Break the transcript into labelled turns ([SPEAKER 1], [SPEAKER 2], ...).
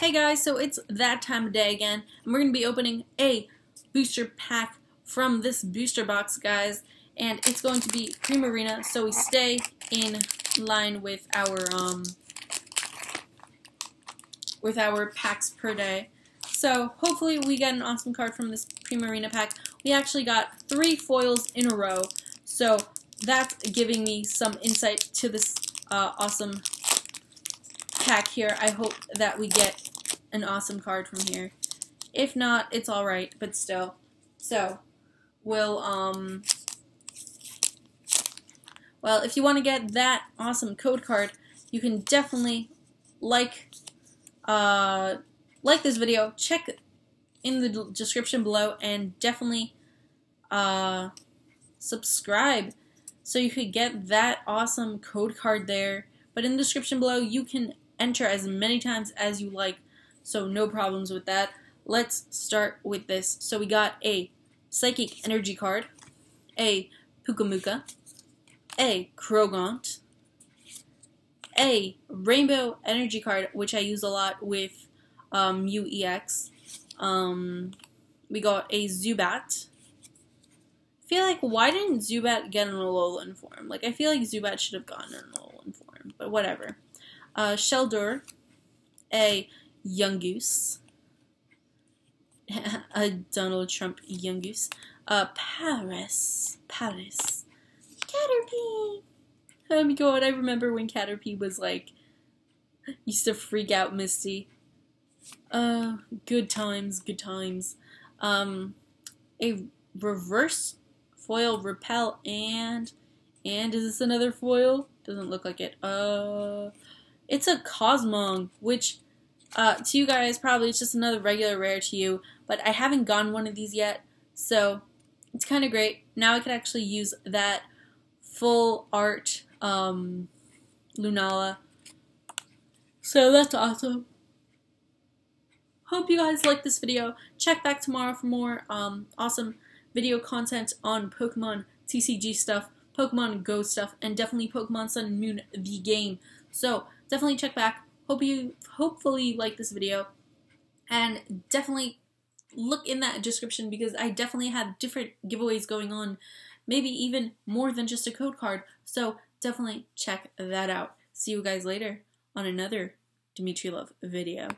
[SPEAKER 1] Hey guys, so it's that time of day again, and we're going to be opening a booster pack from this booster box, guys, and it's going to be Primarina, so we stay in line with our, um, with our packs per day. So, hopefully we get an awesome card from this Primarina pack. We actually got three foils in a row, so that's giving me some insight to this uh, awesome pack here. I hope that we get an awesome card from here. If not, it's alright, but still. So, we'll, um... Well, if you want to get that awesome code card, you can definitely like, uh, like this video, check in the description below, and definitely, uh, subscribe so you could get that awesome code card there. But in the description below, you can enter as many times as you like so no problems with that. Let's start with this. So we got a Psychic Energy card, a Pyukumuku, a Krogant, a Rainbow Energy card, which I use a lot with um, UEX. Um, we got a Zubat. I feel like, why didn't Zubat get an Alolan form? Like, I feel like Zubat should have gotten an Alolan form, but whatever. Uh, Shellder, a Yungoos. a Donald Trump Yungoos. Uh, Paras, Paras, Caterpie. Oh my god, I remember when Caterpie was like, used to freak out Misty. Uh, good times, good times. Um, a reverse foil repel and, and is this another foil? Doesn't look like it. Uh, it's a Cosmog, which uh, to you guys, probably it's just another regular rare to you, but I haven't gotten one of these yet, so it's kind of great. Now I can actually use that full art um, Lunala. So that's awesome. Hope you guys like this video. Check back tomorrow for more um, awesome video content on Pokemon TCG stuff, Pokemon Go stuff, and definitely Pokemon Sun and Moon the game. So definitely check back. Hope you hopefully like this video and definitely look in that description because I definitely have different giveaways going on, maybe even more than just a code card. So definitely check that out. See you guys later on another Dimitri Love video.